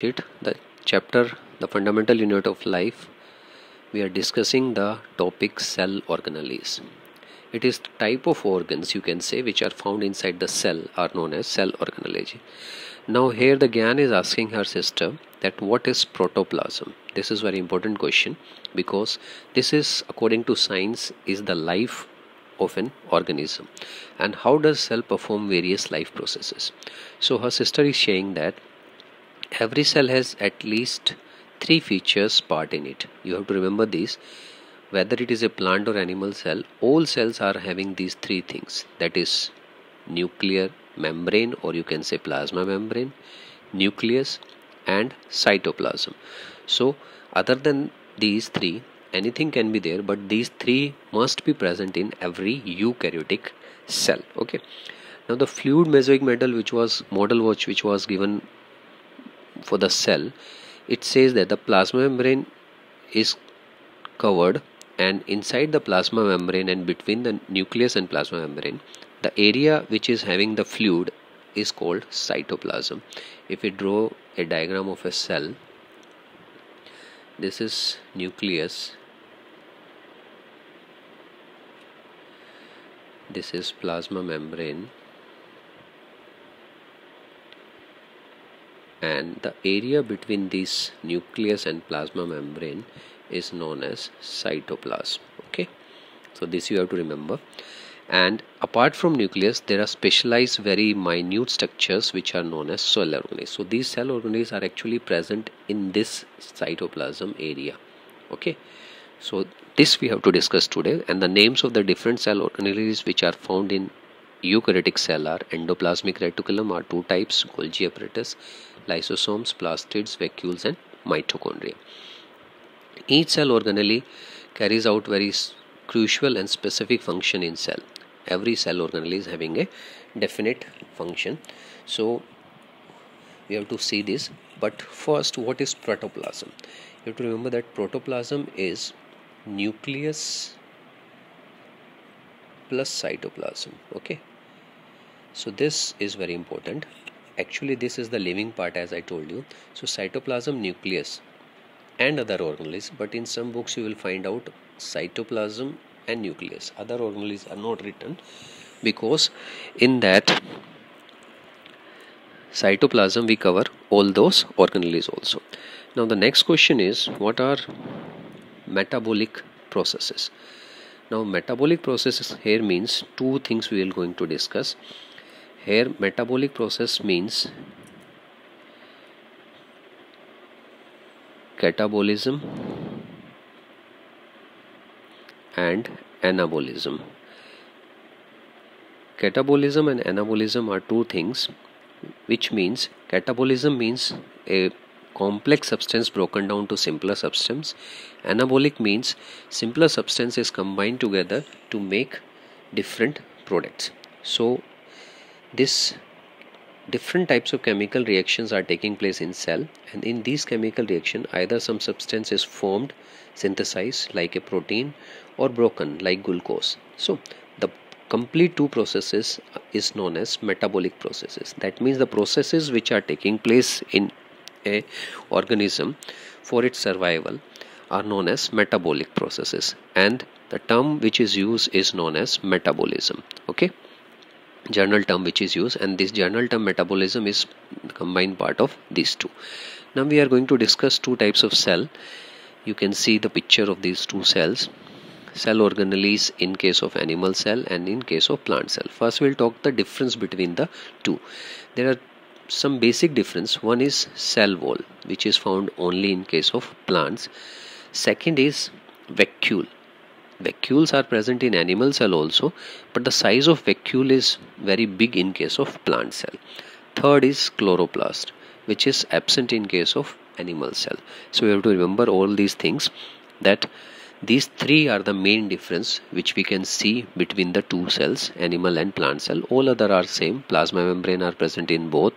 it the chapter the fundamental unit of life we are discussing the topic cell organelles. It is type of organs you can say which are found inside the cell are known as cell organelles. Now here the Gyan is asking her sister that what is protoplasm? This is very important question because this is according to science is the life of an organism. And how does cell perform various life processes? So her sister is saying that every cell has at least three features part in it. You have to remember these whether it is a plant or animal cell all cells are having these three things. That is nuclear membrane or you can say plasma membrane nucleus and cytoplasm. So other than these three anything can be there but these three must be present in every eukaryotic cell. Okay. Now the fluid mosaic model which was model watch which was given for the cell it says that the plasma membrane is covered and inside the plasma membrane and between the nucleus and plasma membrane the area which is having the fluid is called cytoplasm. If we draw a diagram of a cell this is nucleus. This is plasma membrane and the area between this nucleus and plasma membrane is known as cytoplasm okay? So this you have to remember. And apart from nucleus there are specialized very minute structures which are known as cell organelles so these cell organelles are actually present in this cytoplasm area okay? So this we have to discuss today. And the names of the different cell organelles which are found in eukaryotic cell are endoplasmic reticulum are two types Golgi apparatus lysosomes plastids vacuoles and mitochondria. Each cell organelle carries out very crucial and specific function in cell. Every cell organelle is having a definite function. So we have to see this. But first what is protoplasm? You have to remember that protoplasm is nucleus plus cytoplasm okay? So this is very important actually this is the living part as I told you. So cytoplasm nucleus and other organelles. But in some books you will find out cytoplasm and nucleus. Other organelles are not written because in that cytoplasm we cover all those organelles also. Now the next question is what are metabolic processes? Now metabolic processes here means two things we are going to discuss here metabolic process means catabolism and anabolism. Catabolism and anabolism are two things which means catabolism means a complex substance broken down to simpler substance. Anabolic means simpler substance is combined together to make different products. So this different types of chemical reactions are taking place in cell and in these chemical reaction either some substance is formed synthesized like a protein or broken like glucose. So the complete two processes is known as metabolic processes. That means the processes which are taking place in a organism for its survival are known as metabolic processes. And the term which is used is known as metabolism. Okay journal term which is used and this general term metabolism is combined part of these two. Now we are going to discuss two types of cell. You can see the picture of these two cells cell organelles in case of animal cell and in case of plant cell. First we'll talk the difference between the two. There are some basic difference. One is cell wall which is found only in case of plants. Second is vacuole vacuoles are present in animal cell also but the size of vacuole is very big in case of plant cell third is chloroplast which is absent in case of animal cell so we have to remember all these things that these three are the main difference which we can see between the two cells, animal and plant cell. All other are same. Plasma membrane are present in both.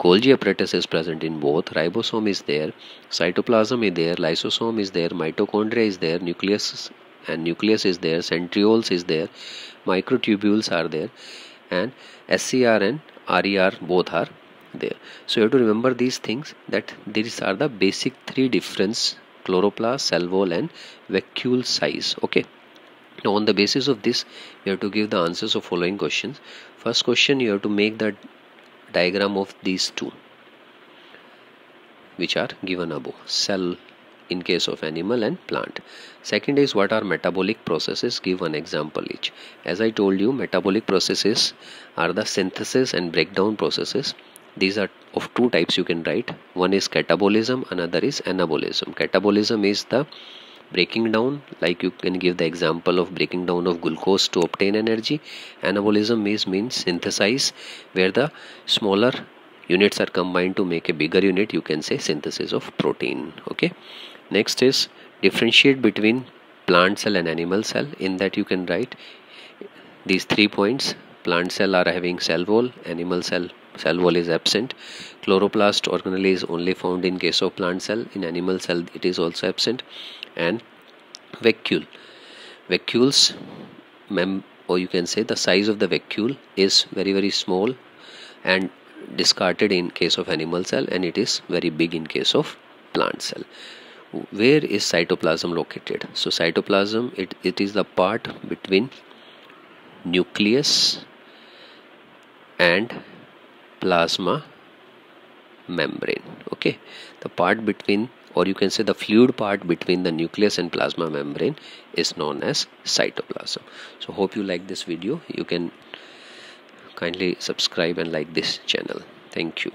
Golgi apparatus is present in both. Ribosome is there. Cytoplasm is there. Lysosome is there. Mitochondria is there. Nucleus and nucleus is there. Centrioles is there. Microtubules are there. And SER and RER both are there so you have to remember these things that these are the basic three difference chloroplast cell wall and vacuole size okay now on the basis of this you have to give the answers of following questions first question you have to make the diagram of these two which are given above cell in case of animal and plant. Second is what are metabolic processes? Give one example each. As i told you metabolic processes are the synthesis and breakdown processes. These are of two types you can write. One is catabolism another is anabolism. Catabolism is the breaking down like you can give the example of breaking down of glucose to obtain energy. Anabolism means means synthesize where the smaller units are combined to make a bigger unit you can say synthesis of protein okay next is differentiate between plant cell and animal cell. In that you can write these three points. Plant cell are having cell wall animal cell cell wall is absent. Chloroplast organelle is only found in case of plant cell. In animal cell it is also absent. And vacuole. Vacuoles mem or you can say the size of the vacuole is very very small and discarded in case of animal cell and it is very big in case of plant cell where is cytoplasm located? So cytoplasm it, it is the part between nucleus and plasma membrane okay? The part between or you can say the fluid part between the nucleus and plasma membrane is known as cytoplasm. So hope you like this video. You can kindly subscribe and like this channel. Thank you